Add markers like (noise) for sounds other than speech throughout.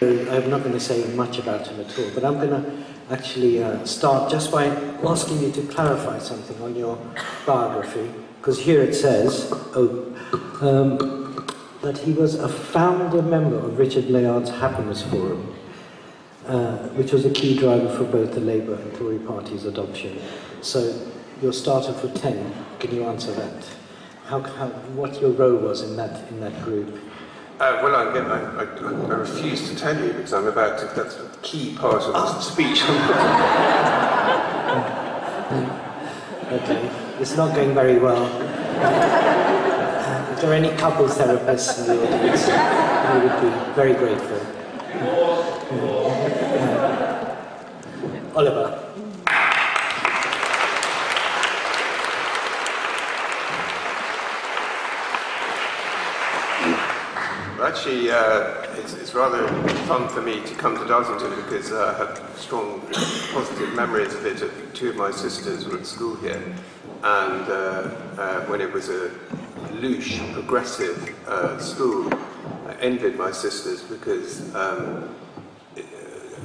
I'm not going to say much about him at all, but I'm going to actually uh, start just by asking you to clarify something on your biography, because here it says oh, um, that he was a founder member of Richard Layard's Happiness Forum, uh, which was a key driver for both the Labour and Tory parties' adoption. So you're started for 10. Can you answer that? How, how, what your role was in that, in that group? Uh, well, I, I, I, I, refuse to tell you because I'm about to, that's a key part of this speech. (laughs) okay, it's not going very well. if there are any couples therapists in the audience, we would be very grateful. Oliver. Actually, uh, it's, it's, rather fun for me to come to Dartington because uh, I have strong positive memories of it. Two of my sisters were at school here, and uh, uh when it was a louche, progressive uh, school, I envied my sisters because um,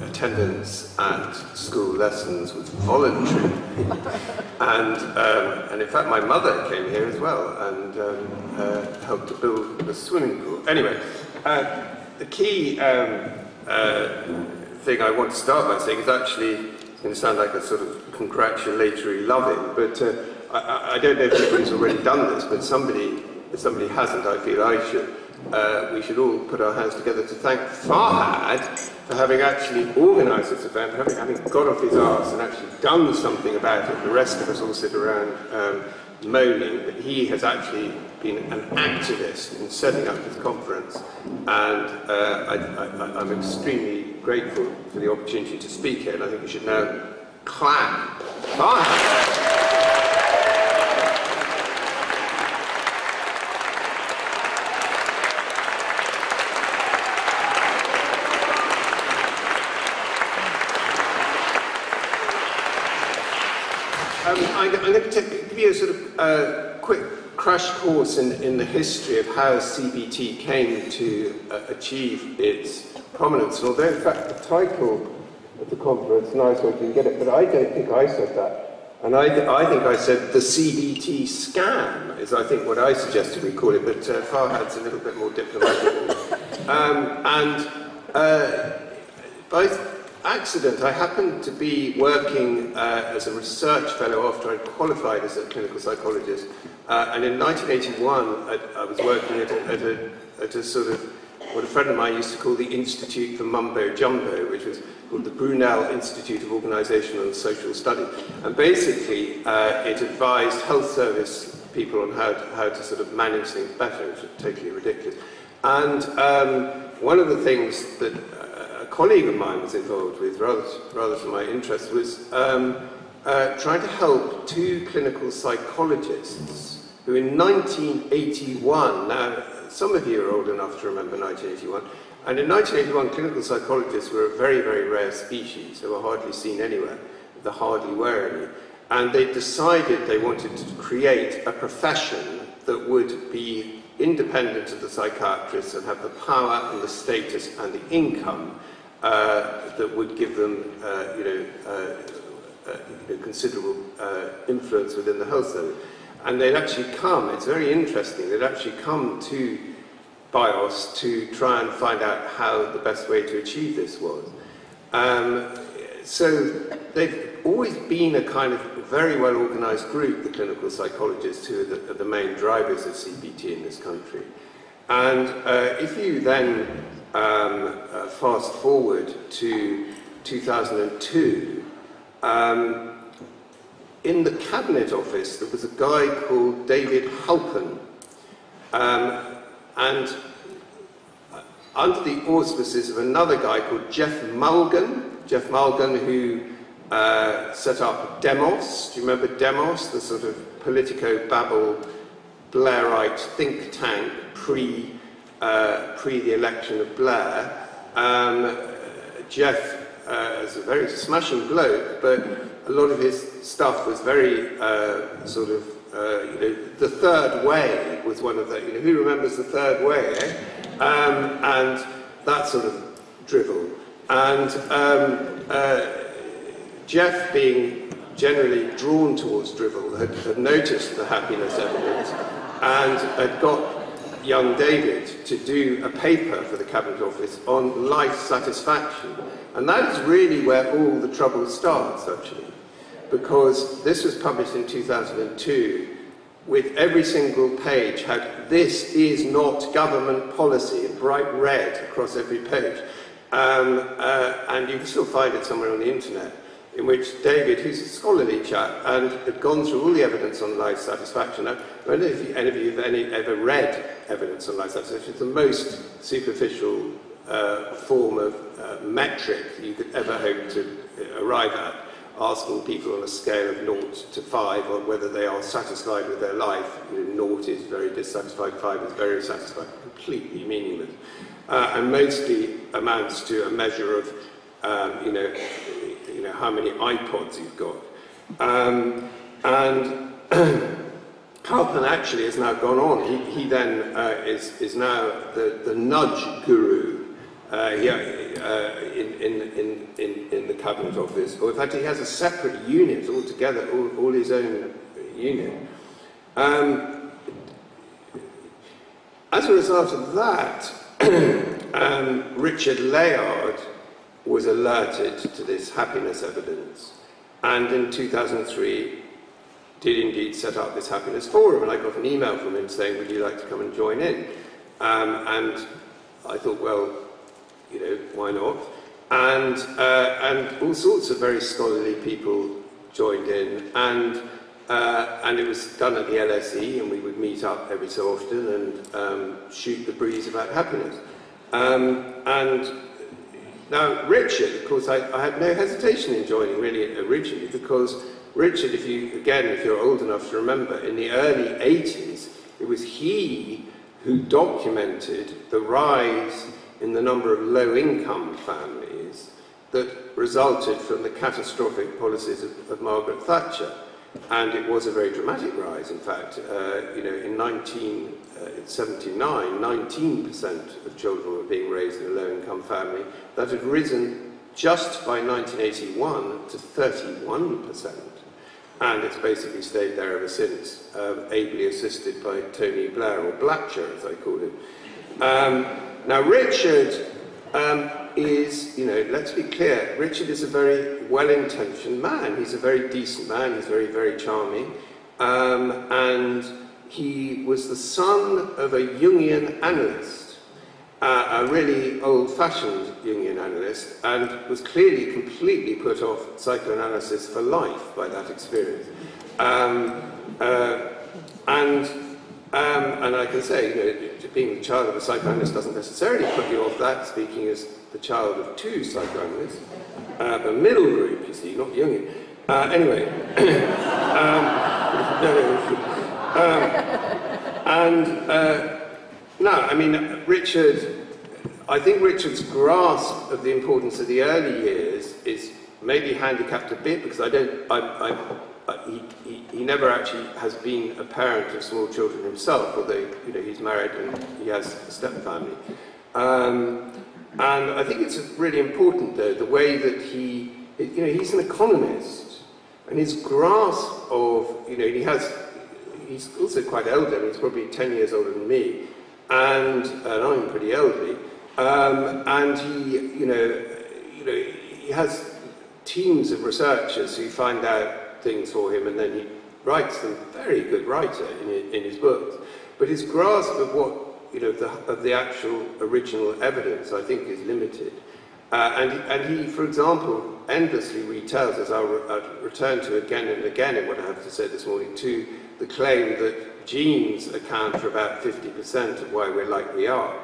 attendance at school lessons was voluntary. (laughs) and, um, and in fact, my mother came here as well and um, uh, helped to build the swimming pool. Anyway, uh, the key um, uh, thing I want to start by saying is actually, it's going to sound like a sort of congratulatory loving, but uh, I, I, don't know if anybody's already done this, but somebody, if somebody hasn't, I feel I should. Uh, we should all put our hands together to thank Farhad for having actually organised this event, having, having got off his arse and actually done something about it. The rest of us all sit around um, moaning, but he has actually been an activist in setting up this conference, and uh, I, am extremely grateful for the opportunity to speak here, and I think we should now clap. Farhad. I'm, I'm going to give you a sort of uh, quick crash course in, in the history of how CBT came to uh, achieve its prominence. Although, in fact, the title of the conference, nice way to get it, but I don't think I said that. And I, th I think I said the CBT scam, is I think what I suggested we call it, but uh, Farhad's a little bit more diplomatic. (laughs) um, and uh, both accident, I happened to be working uh, as a research fellow after I qualified as a clinical psychologist. Uh, and in 1981, I, I was working at a, at, a, at a, sort of what a friend of mine used to call the Institute for Mumbo Jumbo, which was called the Brunel Institute of Organisational and Social Studies. And basically, uh, it advised health service people on how to, how to sort of manage things better, which was totally ridiculous. And um, one of the things that colleague of mine was involved with, rather, rather to my interest, was um, uh, trying to help two clinical psychologists who in 1981, now some of you are old enough to remember 1981, and in 1981 clinical psychologists were a very, very rare species. They were hardly seen anywhere. There hardly were any. And they decided they wanted to create a profession that would be independent of the psychiatrists and have the power and the status and the income uh, that would give them, uh, you know, uh, uh you know, considerable uh, influence within the health service. And they'd actually come, it's very interesting, they'd actually come to BIOS to try and find out how the best way to achieve this was. Um, so they've always been a kind of very well organized group, the clinical psychologists, who are the, are the main drivers of CBT in this country. And uh, if you then um, uh, fast forward to 2002, um, in the Cabinet Office there was a guy called David Halpern. Um, and uh, under the auspices of another guy called Geoff Mulgan, Geoff Mulgan, who uh, set up Demos. Do you remember Demos, the sort of politico-babble Blairite think tank pre uh, pre the election of Blair. Um, Geoff uh, is a very smashing bloke, but a lot of his stuff was very uh, sort of, uh, you know, the third way was one of the, you know, who remembers the third way, eh? Um, and that sort of drivel. And um, uh, Geoff, being generally drawn towards drivel, had, had noticed the happiness evidence and had got young David to do a paper for the Cabinet Office on life satisfaction. And that is really where all the trouble starts, actually, because this was published in 2002 with every single page had this is not government policy in bright red across every page. Um, uh, and you can still find it somewhere on the internet, in which David, who's a scholarly chap, and had gone through all the evidence on life satisfaction. I don't know if any of you have any, ever read evidence on life satisfaction. It's the most superficial uh, form of uh, metric you could ever hope to arrive at asking people on a scale of 0 to 5 on whether they are satisfied with their life. You know, 0 is very dissatisfied, 5 is very satisfied, completely meaningless. Uh, and mostly amounts to a measure of, um, you, know, you know, how many iPods you've got. Um, and (clears throat) Halpern actually has now gone on. He, he then uh, is, is now the, the nudge guru uh, he, uh, in, in, in, in, in the Cabinet Office, or in fact he has a separate unit altogether, all, all his own unit. Um, as a result of that, (clears throat) um, Richard Layard was alerted to this happiness evidence, and in 2003 did indeed set up this happiness forum, and I got an email from him saying, would you like to come and join in? Um, and I thought, well, you know, why not? And, uh, and all sorts of very scholarly people joined in, and, uh, and it was done at the LSE, and we would meet up every so often and um, shoot the breeze about happiness. Um, and now, Richard, of course, I, I had no hesitation in joining really uh, originally because Richard, if you, again, if you're old enough to remember, in the early 80s, it was he who documented the rise in the number of low-income families that resulted from the catastrophic policies of, of Margaret Thatcher. And it was a very dramatic rise, in fact. Uh, you know, in 1979, uh, 19% of children were being raised in a low-income family. That had risen just by 1981 to 31%. And it's basically stayed there ever since, um, ably assisted by Tony Blair, or Blatcher, as I call him. Um, now, Richard um, is, you know, let's be clear, Richard is a very well-intentioned man. He's a very decent man. He's very, very charming. Um, and he was the son of a Jungian analyst, uh, a really old-fashioned Jungian analyst, and was clearly completely put off psychoanalysis for life by that experience. Um, uh, and, um, and I can say, you know, being the child of a psychoanalyst doesn't necessarily put you off that, speaking as the child of two psychoanalysts. Uh, the middle group, you see, not Jungian. Uh, anyway, (coughs) um, (laughs) um, and uh, no, I mean, Richard, I think Richard's grasp of the importance of the early years is maybe handicapped a bit because I don't, I, I he, he, he, never actually has been a parent of small children himself, although you know, he's married and he has a step family. Um, and I think it's really important, though, the way that he, you know, he's an economist, and his grasp of, you know, he has, he's also quite elderly, he's probably 10 years older than me, and, and I'm pretty elderly, um, and he, you know, you know, he has teams of researchers who find out things for him, and then he writes them. Very good writer in, in his books. But his grasp of what, you know, the, of the actual original evidence, I think, is limited. Uh, and, and he, for example, endlessly retells, as I'll, re I'll return to again and again in what I have to say this morning, to the claim that genes account for about 50% of why we're like we are.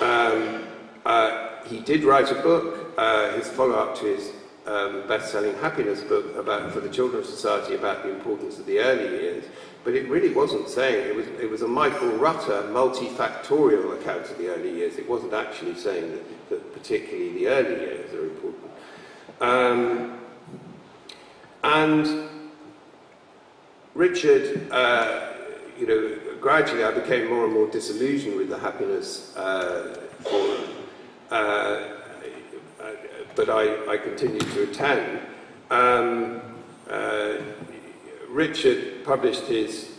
Um, uh, he did write a book, uh, his follow-up to his um, best-selling happiness book about, for the Children's Society about the importance of the early years, but it really wasn't saying, it was, it was a Michael Rutter multifactorial account of the early years. It wasn't actually saying that, that particularly the early years are important. Um, and Richard, uh, you know, gradually I became more and more disillusioned with the happiness uh, forum. Uh, but I, I continue to attend. Um, uh, Richard published his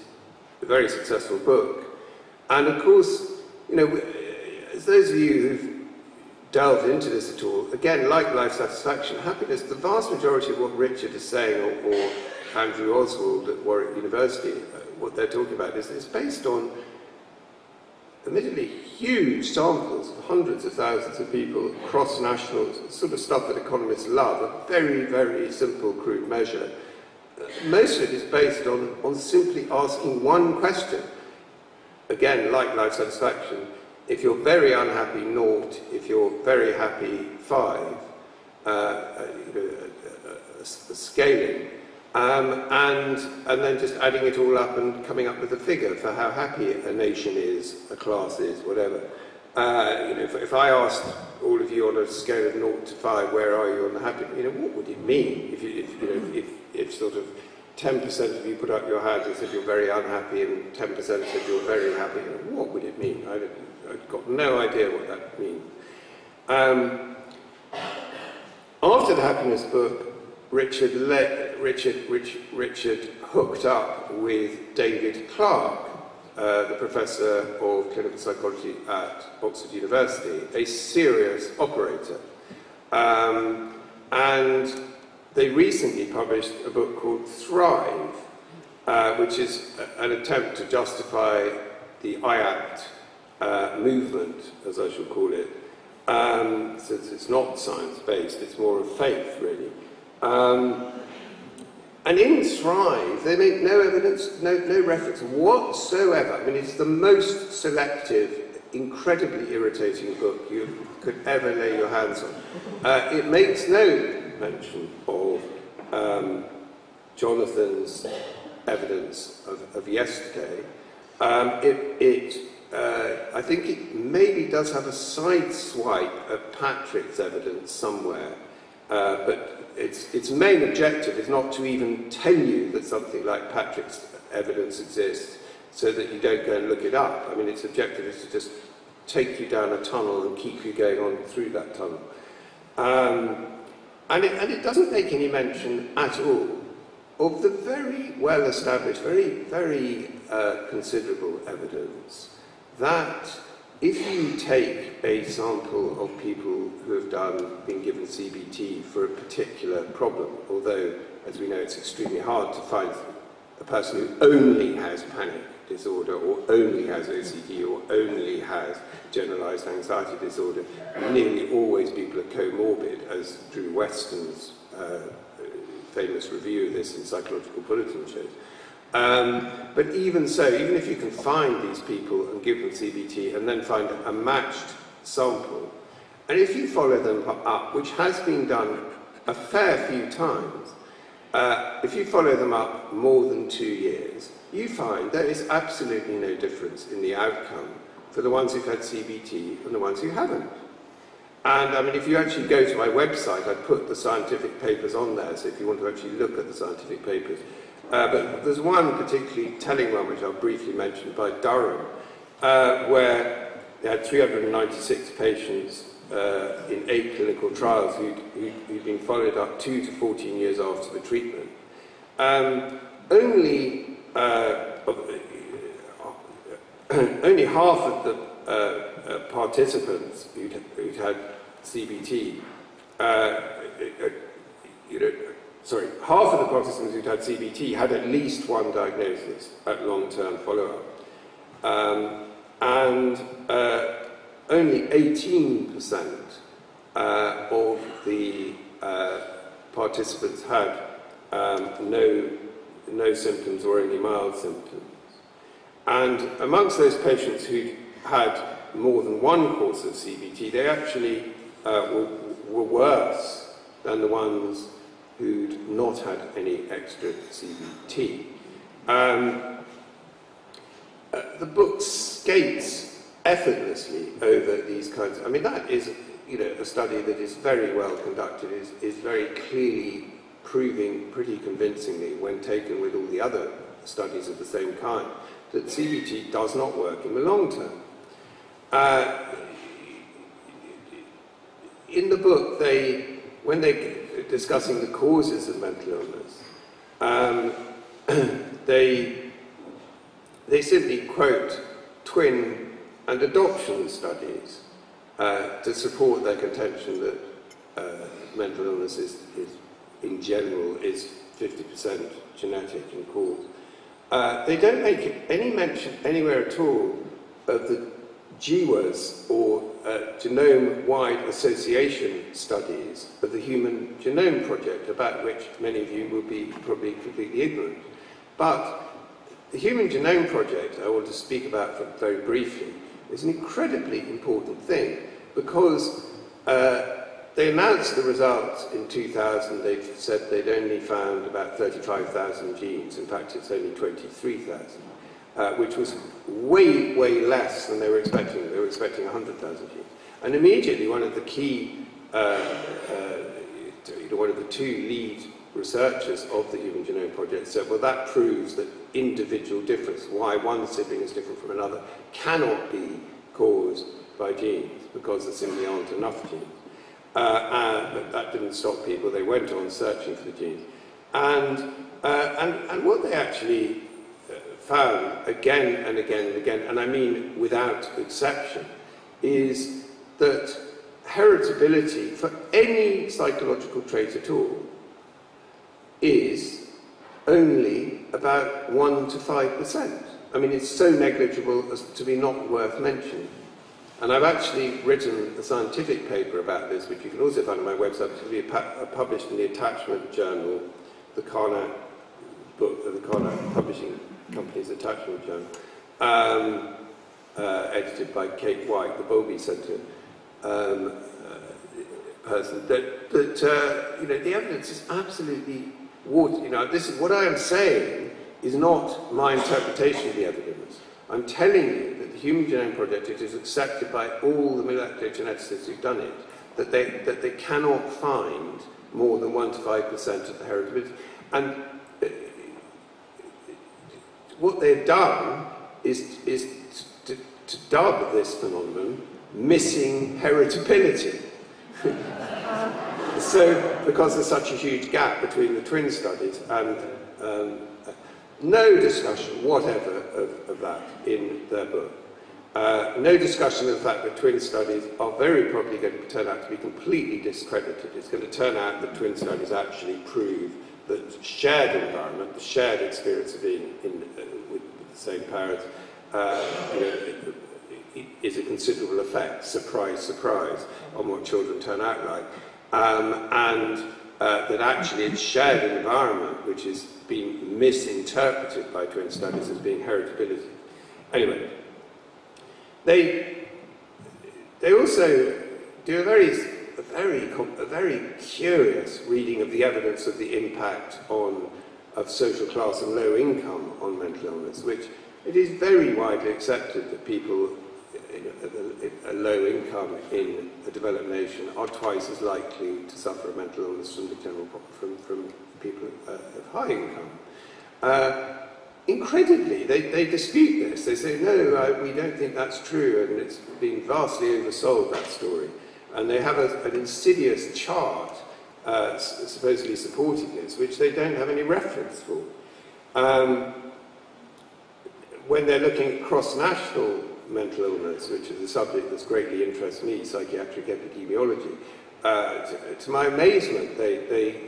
very successful book, and of course, you know, as those of you who've delved into this at all, again, like life satisfaction, happiness, the vast majority of what Richard is saying, or, or Andrew Oswald at Warwick University, uh, what they're talking about is, is based on admittedly huge samples of hundreds of thousands of people across nationals, sort of stuff that economists love, a very, very simple, crude measure. Most of it is based on, on simply asking one question. Again, like life satisfaction, if you're very unhappy, naught. If you're very happy, five. Uh, uh a, a scaling. Um, and, and then just adding it all up and coming up with a figure for how happy a nation is, a class is, whatever. Uh, you know, if, if I asked all of you on a scale of 0 to 5, where are you on the happy, you know, what would it mean if, you, if, you know, if, if sort of 10% of you put up your hand and said you're very unhappy and 10% said you're very happy, what would it mean? I, I've got no idea what that means. Um, after the happiness book, Richard, Le Richard, Rich, Richard hooked up with David Clark, uh, the professor of clinical psychology at Oxford University, a serious operator. Um, and they recently published a book called Thrive, uh, which is an attempt to justify the IAPT uh, movement, as I shall call it. Um, since it's not science-based, it's more of faith, really. Um, and in Thrive, they make no evidence, no, no reference whatsoever. I mean, it's the most selective, incredibly irritating book you could ever lay your hands on. Uh, it makes no mention of um, Jonathan's evidence of, of yesterday. Um, it, it uh, I think it maybe does have a side swipe at Patrick's evidence somewhere, uh, but its, its main objective is not to even tell you that something like Patrick's evidence exists so that you don't go and look it up. I mean, its objective is to just take you down a tunnel and keep you going on through that tunnel. Um, and, it, and it doesn't make any mention at all of the very well established, very, very uh, considerable evidence that if you take a sample of people who have done, been given CBT for a particular problem, although, as we know, it's extremely hard to find a person who only has panic disorder or only has OCD or only has generalized anxiety disorder. Nearly always people are comorbid, as Drew Westen's uh, famous review of this in Psychological Bulletin shows. Um, but even so, even if you can find these people and give them CBT and then find a matched sample, and if you follow them up, which has been done a fair few times, uh, if you follow them up more than two years, you find there is absolutely no difference in the outcome for the ones who've had CBT and the ones who haven't. And I mean, if you actually go to my website, I put the scientific papers on there, so if you want to actually look at the scientific papers, uh, but there's one particularly telling one, which I'll briefly mention, by Durham, uh, where they had 396 patients uh, in eight clinical trials who'd, who'd, been followed up two to 14 years after the treatment. Um, only, uh, only half of the uh, uh, participants who'd, who'd, had CBT, you know, sorry, half of the participants who'd had CBT had at least one diagnosis at long-term follow-up. Um, and uh, only 18% uh, of the uh, participants had um, no, no symptoms or only mild symptoms. And amongst those patients who had more than one course of CBT, they actually uh, were, were worse than the ones who'd not had any extra CBT. Um, uh, the book skates effortlessly over these kinds of, I mean, that is, you know, a study that is very well conducted, is, is very clearly proving pretty convincingly, when taken with all the other studies of the same kind, that CBT does not work in the long term. Uh, in the book, they when they're discussing the causes of mental illness, um, (clears throat) they, they simply quote twin and adoption studies uh, to support their contention that uh, mental illness is, is, in general, is 50% genetic in cause. Uh, they don't make any mention anywhere at all of the GWAS, or uh, Genome-Wide Association studies of the Human Genome Project, about which many of you will be probably completely ignorant. But the Human Genome Project, I want to speak about very briefly, is an incredibly important thing because uh, they announced the results in 2000. They said they'd only found about 35,000 genes. In fact, it's only 23,000, uh, which was way, way less than they were expecting. They were expecting 100,000 genes. And immediately, one of the key, uh, uh, one of the two lead researchers of the Human Genome Project said, well, that proves that individual difference, why one sibling is different from another, cannot be caused by genes because there simply aren't enough genes. Uh, but that didn't stop people. They went on searching for the genes. And, uh, and, and what they actually uh, found again and again and again, and I mean without exception, is that heritability for any psychological trait at all is only about 1 to 5%. I mean, it's so negligible as to be not worth mentioning. And I've actually written a scientific paper about this, which you can also find on my website. It's going to be uh, published in the attachment journal, the Karnac book, the Karnac Publishing Company's attachment journal, um, uh, edited by Kate White, the Bowlby Centre um, uh, person. That, that uh, you know, the evidence is absolutely water. You know, this is what I am saying is not my interpretation of the evidence. I'm telling you Human Genome Project, it is accepted by all the molecular geneticists who've done it, that they, that they cannot find more than 1 to 5% of the heritability. And uh, what they've done is, is to, to dub this phenomenon missing heritability. (laughs) so, because there's such a huge gap between the twin studies and um, no discussion whatever of, of that in their book. Uh, no discussion of the fact that twin studies are very probably going to turn out to be completely discredited. It's going to turn out that twin studies actually prove that shared environment, the shared experience of being in, uh, with, with, the same parents, uh, you know, is a considerable effect, surprise, surprise, on what children turn out like. Um, and uh, that actually it's shared environment which is being misinterpreted by twin studies as being heritability. Anyway, they, they also do a very, a, very, a very curious reading of the evidence of the impact on, of social class and low income on mental illness, which it is very widely accepted that people a, low income in a developed nation are twice as likely to suffer a mental illness from the general from, from people uh, of high income. Uh, incredibly, they, they dispute this. They say, no, uh, we don't think that's true, and it's been vastly oversold, that story. And they have a, an insidious chart uh, supposedly supporting this, which they don't have any reference for. Um, when they're looking at cross-national mental illness, which is a subject that's greatly interests me, psychiatric epidemiology, uh, to, to, my amazement, they, they,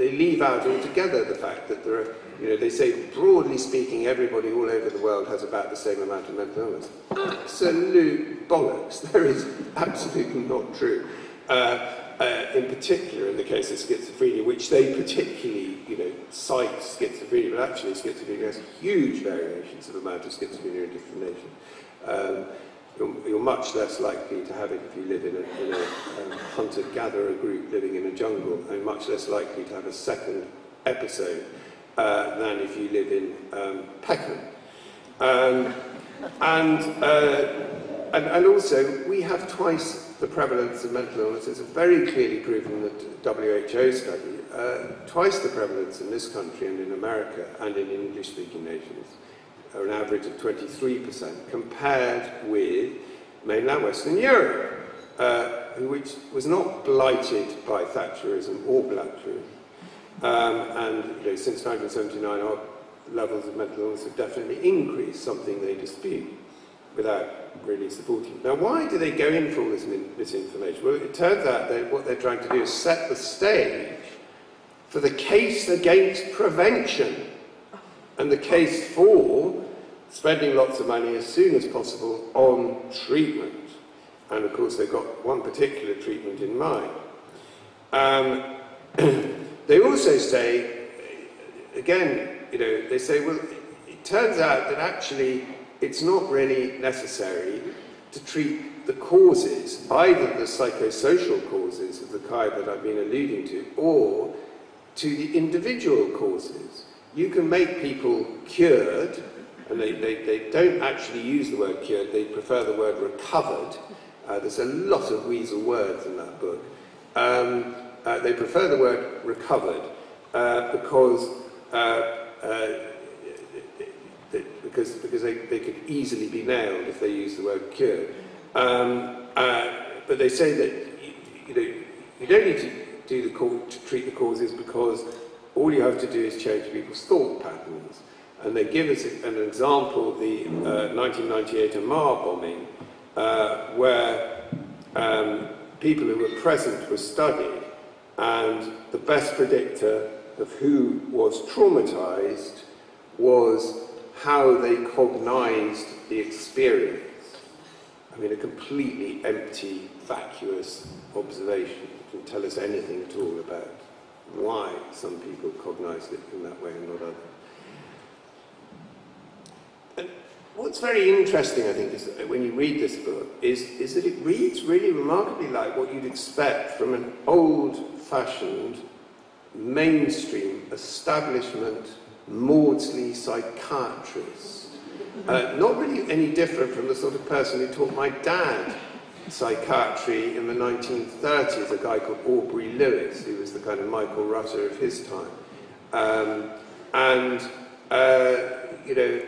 they leave out altogether the fact that there are, you know, they say, broadly speaking, everybody all over the world has about the same amount of mental illness. Absolute bollocks. (laughs) There is absolutely not true. Uh, uh, in particular in the case of schizophrenia, which they particularly you know, cite schizophrenia, but actually schizophrenia has huge variations of amount of schizophrenia in different nations. Um, you're, you're, much less likely to have it if you live in a, in a um, hunter-gatherer group living in a jungle, and much less likely to have a second episode uh, than if you live in um, Peckham. Um, and, uh, and, and also, we have twice the prevalence of mental illness. It's very clearly proven that WHO study, uh, twice the prevalence in this country and in America and in English-speaking nations are an average of 23%, compared with mainland Western Europe. Uh, which was not blighted by Thatcherism or Blackburn. Um, and you know, since 1979, our levels of mental illness have definitely increased, something they dispute without really supporting. Now, why do they go in for all this misinformation? Well, it turns out that what they're trying to do is set the stage for the case against prevention and the case for spending lots of money as soon as possible on treatment. And of course, they've got one particular treatment in mind. Um, (clears throat) they also say, again, you know, they say, well, it turns out that actually it's not really necessary to treat the causes, either the psychosocial causes of the kind that I've been alluding to, or to the individual causes. You can make people cured, and they, they, they don't actually use the word cured, they prefer the word recovered. Uh, there's a lot of weasel words in that book. Um, uh, they prefer the word recovered uh, because uh, uh, because, because they, they could easily be nailed if they use the word cure. Um, uh, but they say that you, you, know, you don't need to, do the, to treat the causes because all you have to do is change people's thought patterns. And they give us an example, the uh, 1998 Omagh bombing, uh, where um, people who were present were studied, and the best predictor of who was traumatized was how they cognized the experience. I mean, a completely empty, vacuous observation can tell us anything at all about why some people cognized it in that way and not others. And what's very interesting, I think, is that when you read this book, is, is that it reads really remarkably like what you'd expect from an old-fashioned, mainstream establishment Maudsley psychiatrist. Uh, not really any different from the sort of person who taught my dad psychiatry in the 1930s, a guy called Aubrey Lewis, who was the kind of Michael Rutter of his time. Um, and, uh, you know,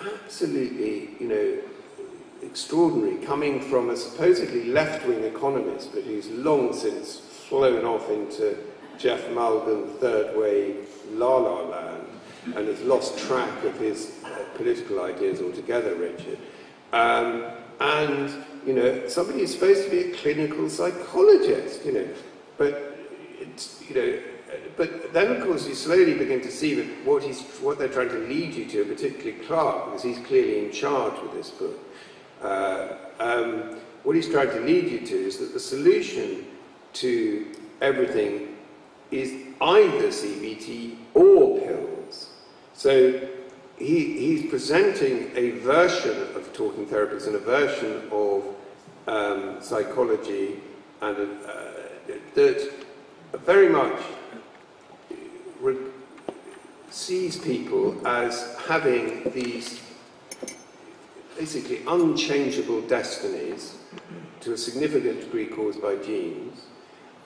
absolutely, you know, extraordinary, coming from a supposedly left-wing economist, but who's long since flown off into Geoff Mulgan third wave la la land and has lost track of his uh, political ideas altogether, Richard. Um, and, you know, somebody who's supposed to be a clinical psychologist, you know, but, it's, you know, but then, of course, you slowly begin to see that what, he's, what they're trying to lead you to, particularly Clark, because he's clearly in charge with this book, uh, um, what he's trying to lead you to is that the solution to everything is either CBT or pills. So he, he's presenting a version of talking therapies and a version of um, psychology and uh, that very much sees people as having these basically unchangeable destinies to a significant degree caused by genes.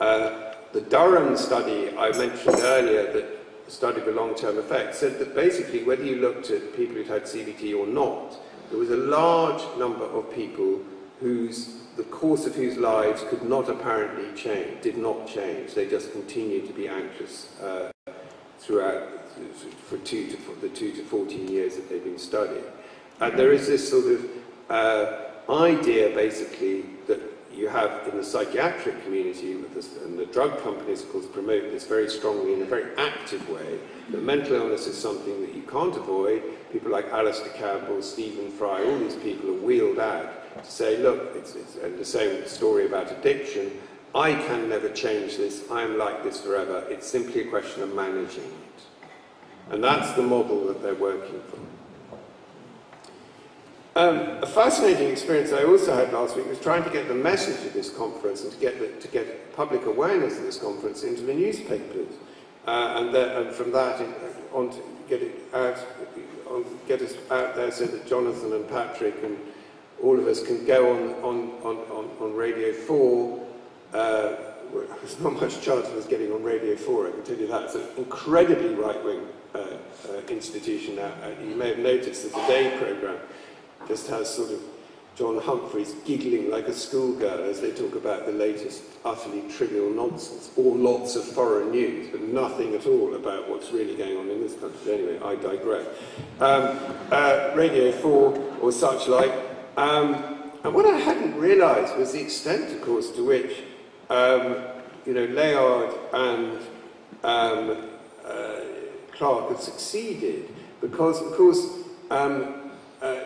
Uh, the Durham study I mentioned earlier that studied the long-term effects said that basically whether you looked at people who'd had CBT or not, there was a large number of people whose the course of whose lives could not apparently change, did not change. They just continued to be anxious uh, throughout for two to the two to 14 years that they've been studying. And there is this sort of uh, idea, basically, that you have in the psychiatric community, this, and the drug companies, of course, promote this very strongly in a very active way, that mental illness is something that you can't avoid. People like Alastair Campbell, Stephen Fry, all these people are wheeled out to say, look, it's, it's the same story about addiction. I can never change this. I am like this forever. It's simply a question of managing it. And that's the model that they're working from. Um, a fascinating experience I also had last week was trying to get the message of this conference and to get, the, to get public awareness of this conference into the newspapers. Uh, and, the, and, from that, in, on to get it out, on, get us out there so that Jonathan and Patrick and all of us can go on, on, on, on, on Radio 4. Uh, (laughs) there's not much chance of us getting on Radio 4, I can tell you that. It's an incredibly right-wing institution now. Uh, you may have noticed that the Today programme just has sort of John Humphrys giggling like a schoolgirl as they talk about the latest utterly trivial nonsense, or lots of foreign news, but nothing at all about what's really going on in this country. Anyway, I digress. Um, uh, Radio 4 or such like. Um, and what I hadn't realised was the extent, of course, to which um, you know, Layard and um, uh, Clark had succeeded, because, of course, um, uh,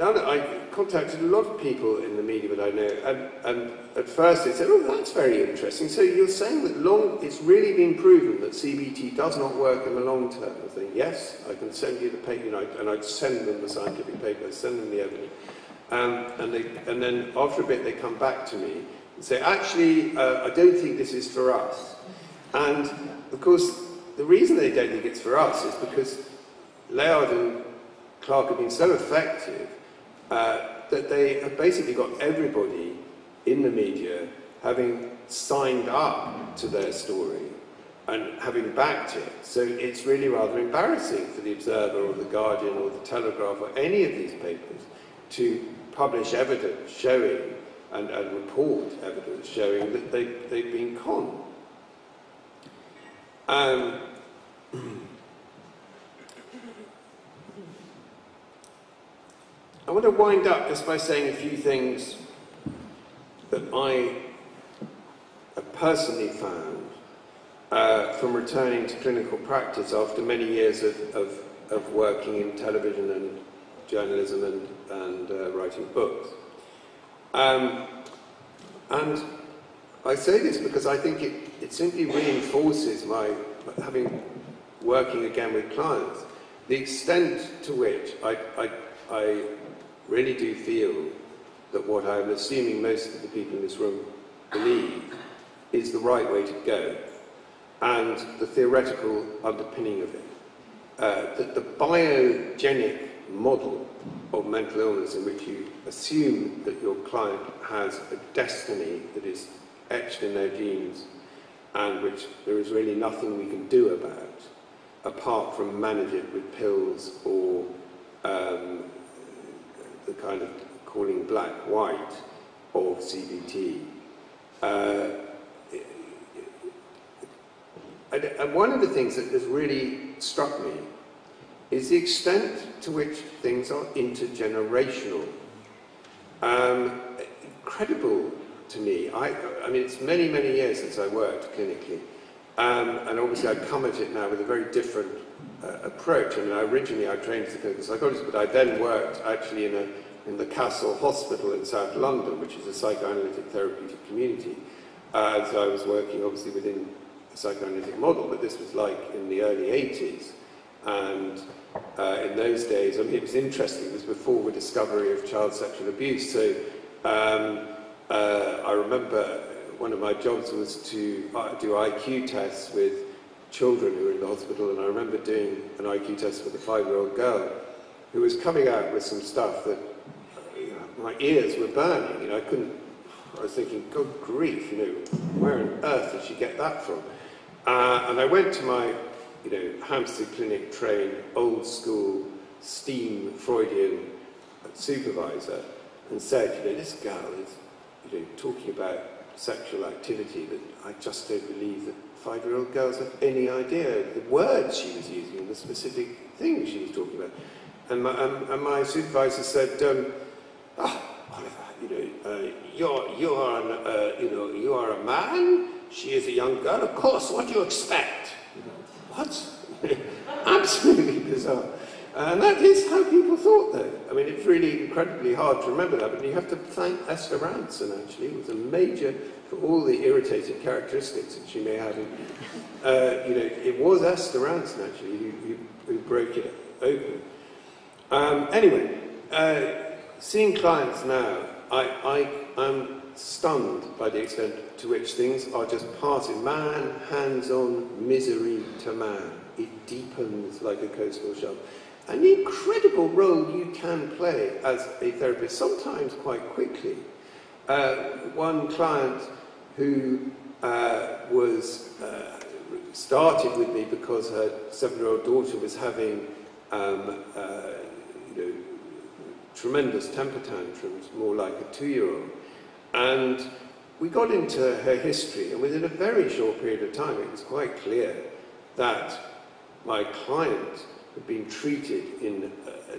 I contacted a lot of people in the media that I know, and, and at first they said, oh, that's very interesting. So you're saying that long, it's really been proven that CBT does not work in the long term. I think, yes, I can send you the paper, you know, and I'd send them the scientific paper, I'd send them the evidence. Um, and, they, and then after a bit they come back to me and say, actually, uh, I don't think this is for us. And of course, the reason they don't think it's for us is because Layard and Clark have been so effective uh, that they have basically got everybody in the media having signed up to their story and having backed it. So it's really rather embarrassing for the Observer or the Guardian or the Telegraph or any of these papers to publish evidence showing and, and report evidence showing that they, they've been conned. Um, I want to wind up just by saying a few things that I personally found uh, from returning to clinical practice after many years of, of, of working in television and journalism and, and uh, writing books. Um, and I say this because I think it, it simply reinforces my having working again with clients, the extent to which I, I, I really do feel that what I'm assuming most of the people in this room believe is the right way to go, and the theoretical underpinning of it. Uh, that the biogenic model of mental illness in which you assume that your client has a destiny that is etched in their genes and which there is really nothing we can do about apart from manage it with pills or um, the kind of calling black white of CBT. Uh, and, one of the things that has really struck me is the extent to which things are intergenerational. Um, incredible to me. I, I mean, it's many, many years since I worked clinically. Um, and obviously I come at it now with a very different uh, approach. I mean, I originally I trained as a clinical psychologist, but I then worked actually in, a, in the Cassel Hospital in South London, which is a psychoanalytic therapeutic community. Uh, so I was working obviously within a psychoanalytic model, but this was like in the early 80s. And uh, in those days, I mean, it was interesting, it was before the discovery of child sexual abuse. So um, uh, I remember one of my jobs was to uh, do IQ tests with children who were in the hospital, and I remember doing an IQ test with a five-year-old girl who was coming out with some stuff that you know, my ears were burning. You know, I couldn't. I was thinking, good grief, you know, where on earth did she get that from? Uh, and I went to my you know, Hampstead Clinic trained, old school, steam Freudian supervisor and said, you know, this girl is you know, talking about sexual activity that I just don't believe that five-year-old girls have any idea the words she was using, the specific things she was talking about. And my, and, my supervisor said, um, oh, Oliver, you know, uh, you're, you, are an, uh, you know, you are a man, she is a young girl, of course, what do you expect? What? (laughs) Absolutely bizarre. And that is how people thought, though. I mean, it's really incredibly hard to remember that, but you have to thank Esther Rantzen, actually. It was a major, for all the irritating characteristics that she may have. uh, you know, it was Esther Rantzen, actually, who, who, who broke it open. Um, anyway, uh, seeing clients now, I, I am stunned by the extent to which things are just passing. Man hands on misery to man. It deepens like a coastal shelf. An incredible role you can play as a therapist, sometimes quite quickly. Uh, one client who uh, was uh, started with me because her seven-year-old daughter was having um, uh, you know, tremendous temper tantrums, more like a two-year-old. And we got into her history, and within a very short period of time, it was quite clear that my client had been treated in, uh,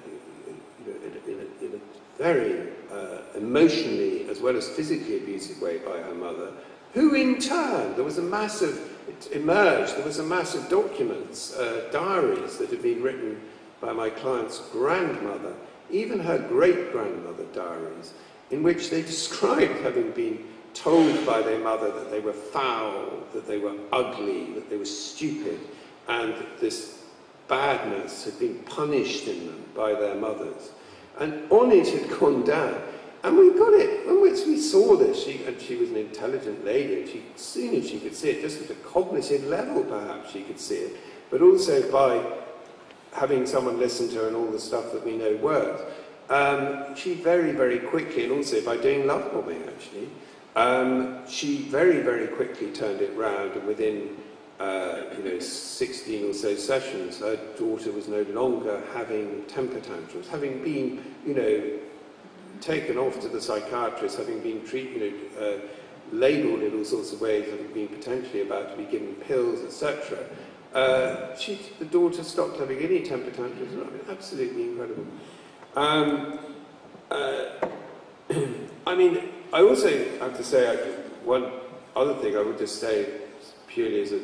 in, a, in a, very uh, emotionally as well as physically abusive way by her mother, who in turn, there was a massive, it emerged, there was a mass of documents, uh, diaries that had been written by my client's grandmother, even her great-grandmother diaries, in which they (laughs) described having been told by their mother that they were foul, that they were ugly, that they were stupid, and this badness had been punished in them by their mothers. And on it had gone down. And we got it. When we saw this, she, and she was an intelligent lady, and she, soon as she could see it, just at a cognitive level perhaps she could see it, but also by having someone listen to her and all the stuff that we know works, um, she very, very quickly, and also by doing love bombing actually, um, she very, very quickly turned it round, and within uh, you know, 16 or so sessions, her daughter was no longer having temper tantrums, having been, you know, taken off to the psychiatrist, having been treated, you know, uh, labelled in all sorts of ways, having been potentially about to be given pills, etc. Uh, she, the daughter stopped having any temper tantrums. I mean, absolutely incredible. Um, uh, (clears throat) I mean, I also have to say, I, one other thing I would just say, purely as a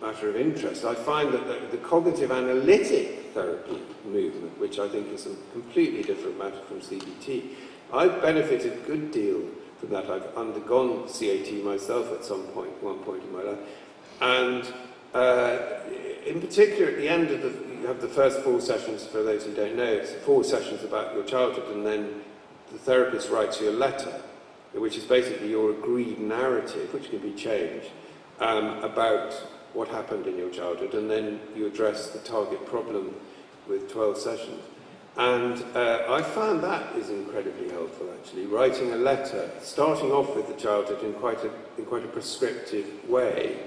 matter of interest, I find that the, the cognitive analytic therapy movement, which I think is a completely different matter from CBT, I've benefited a good deal from that. I've undergone CAT myself at some point, one point in my life, and uh, in particular at the end of the, you have the first four sessions, for those who don't know, it's four sessions about your childhood, and then the therapist writes you a letter, which is basically your agreed narrative, which can be changed, um, about what happened in your childhood, and then you address the target problem with 12 sessions. And uh, I found that is incredibly helpful, actually, writing a letter, starting off with the childhood in quite a, in quite a prescriptive way,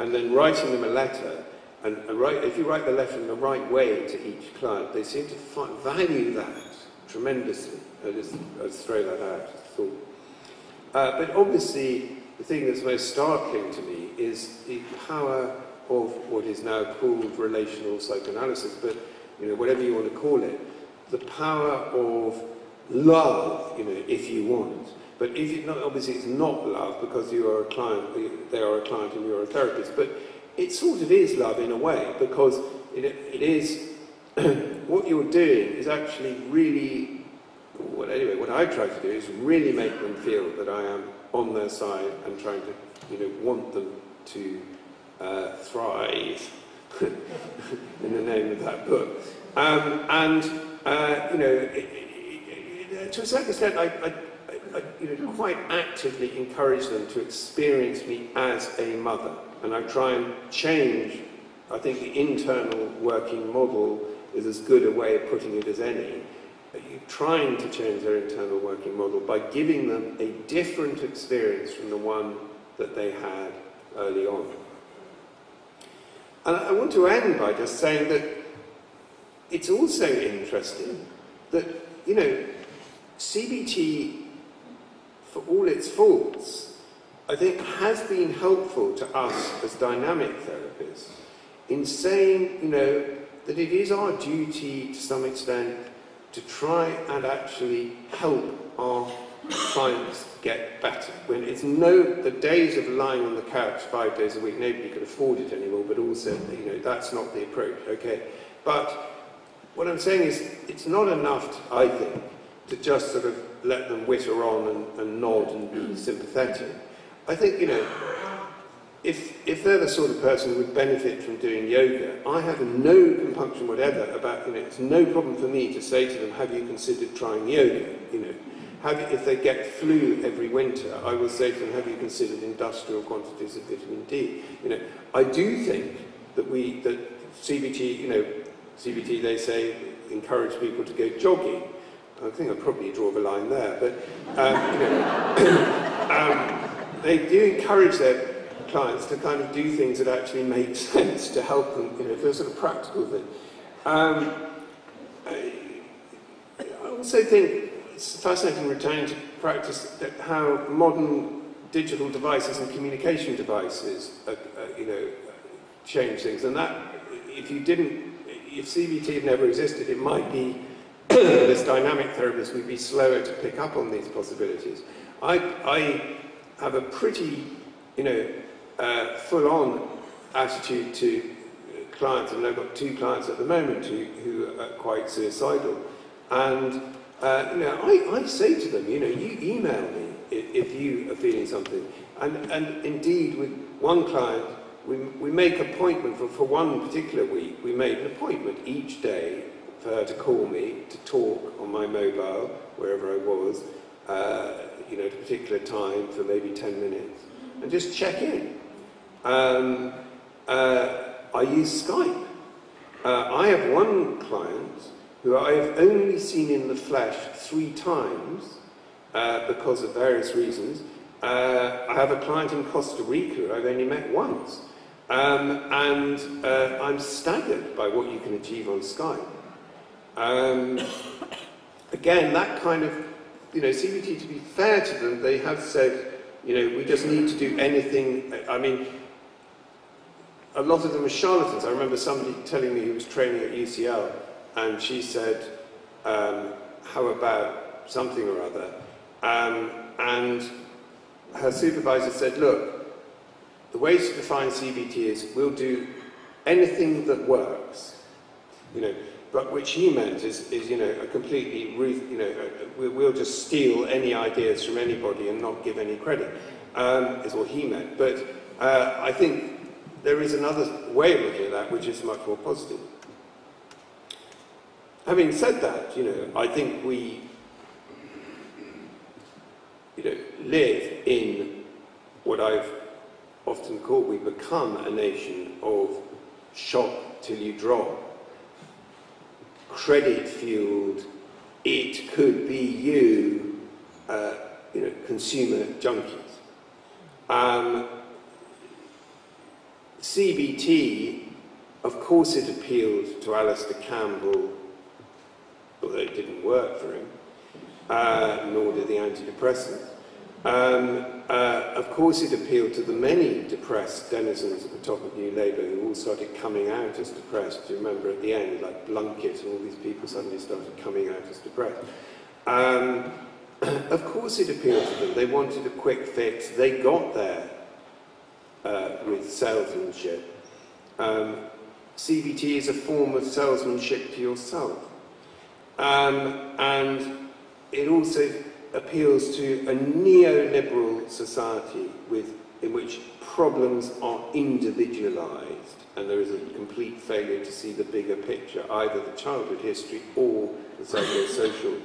and then writing them a letter. And, and write, if you write the letter in the right way to each client, they seem to value that tremendously. I just, I just throw that out as a thought. Uh, but obviously, the thing that's most startling to me is the power of what is now called relational psychoanalysis, but you know, whatever you want to call it, the power of love, you know, if you want. But if you, not, obviously it's not love because you are a client, they are a client and you're a therapist, but it sort of is love in a way because it, it is, (clears throat) what you're doing is actually really, well anyway, what I try to do is really make them feel that I am on their side and trying to, you know, want them to uh, thrive (laughs) in the name of that book. Um, and, uh, you know, it, it, it, to a certain extent, I, I, I you know, quite actively encourage them to experience me as a mother. And I try and change, I think the internal working model is as good a way of putting it as any. Trying to change their internal working model by giving them a different experience from the one that they had early on. And I want to end by just saying that it's also interesting that, you know, CBT, for all its faults, I think has been helpful to us as dynamic therapists in saying, you know, that it is our duty to some extent to try and actually help our clients get better. When it's no, the days of lying on the couch five days a week, nobody can afford it anymore, but also, you know, that's not the approach, okay? But what I'm saying is, it's not enough, I think, to just sort of let them witter on and, and nod and be sympathetic. I think, you know, if, if they're the sort of person who would benefit from doing yoga, I have no compunction whatever about, you know, it's no problem for me to say to them, have you considered trying yoga, you know. Have if they get flu every winter, I will say to them, have you considered industrial quantities of vitamin D? You know, I do think that we, that CBT, you know, CBT, they say, encourage people to go jogging. I think I'd probably draw the line there, but, um, you know, (coughs) um, they do encourage their clients to kind of do things that actually make (laughs) sense to help them, you know, for a sort of practical thing. Um, I also think it's fascinating returning to practice that how modern digital devices and communication devices, uh, uh, you know, change things. And that, if you didn't, if CBT had never existed, it might be (coughs) this dynamic therapist would be slower to pick up on these possibilities. I, I have a pretty, you know, uh, full-on attitude to clients, and I've got two clients at the moment who, who are quite suicidal. And, uh, you know, I, I say to them, you know, you email me if, if you are feeling something. And, and indeed, with one client, we, we make appointment for, for one particular week, we made an appointment each day for her to call me, to talk on my mobile, wherever I was, uh, you know, at a particular time for maybe 10 minutes, and just check in. Um, uh, I use Skype. Uh, I have one client who I have only seen in the flesh three times uh, because of various reasons. Uh, I have a client in Costa Rica I've only met once. Um, and uh, I'm staggered by what you can achieve on Skype. Um, again, that kind of, you know, CBT, to be fair to them, they have said, you know, we just need to do anything. I mean, a lot of them are charlatans. I remember somebody telling me he was training at UCL, and she said, um, how about something or other? Um, and her supervisor said, look, the way to define CBT is we'll do anything that works. You know, but which he meant is, is you know, a completely, you know, we'll just steal any ideas from anybody and not give any credit, um, is what he meant. But uh, I think there is another way of looking at that which is much more positive. Having said that, you know, I think we, you know, live in what I've often called, we become a nation of shock till you drop. Credit fueled, it could be you, uh, you know, consumer junkies. Um, CBT, of course, it appealed to Alastair Campbell, although it didn't work for him, uh, nor did the antidepressants. Um, uh, of course, it appealed to the many depressed denizens at the top of New Labour who all started coming out as depressed. Do you remember at the end, like Blunkett and all these people suddenly started coming out as depressed? Um, (clears throat) of course, it appealed to them. They wanted a quick fix. They got there uh, with salesmanship. Um, CBT is a form of salesmanship to yourself. Um, and it also appeals to a neoliberal society with, in which problems are individualized and there is a complete failure to see the bigger picture, either the childhood history or the psychosocial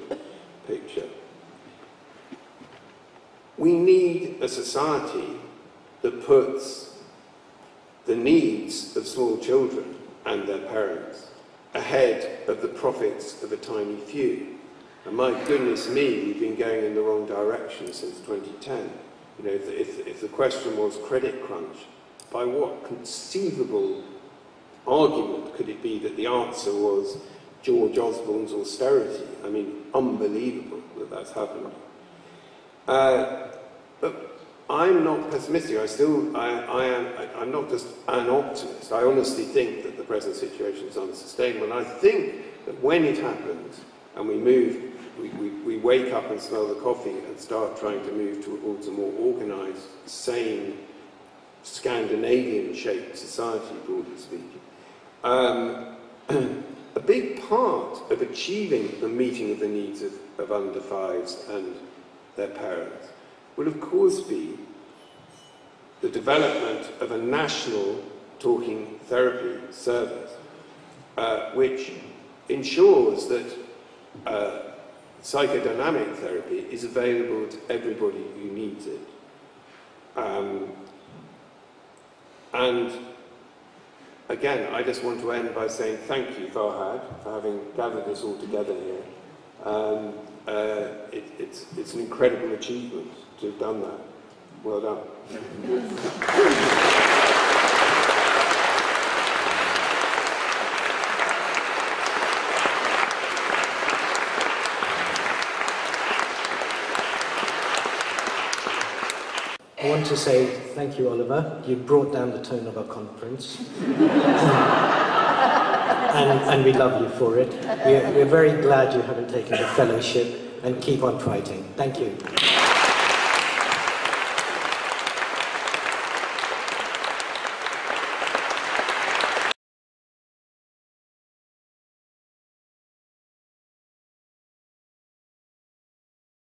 picture. We need a society that puts the needs of small children and their parents ahead of the profits of a tiny few. And my goodness me, we've been going in the wrong direction since 2010. You know, if, if, if the question was credit crunch, by what conceivable argument could it be that the answer was George Osborne's austerity? I mean, unbelievable that that's happened. Uh, but I'm not pessimistic. I still, I, I am, I, I'm not just an optimist. I honestly think that the present situation is unsustainable. And I think that when it happens and we move we, we, we wake up and smell the coffee and start trying to move towards a more organised, sane, Scandinavian-shaped society, broadly speaking. Um, (clears throat) a big part of achieving the meeting of the needs of, of under fives and their parents will of course be the development of a national talking therapy service, uh, which ensures that uh, psychodynamic therapy is available to everybody who needs it. Um, and again, I just want to end by saying thank you, Farhad, for having gathered us all together here. Um, uh, it, it's, it's an incredible achievement to have done that. Well done. I want to say thank you, Oliver. You brought down the tone of our conference. and, and, we love you for it. We're, we're very glad you haven't taken the fellowship and keep on fighting. Thank you.